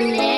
Let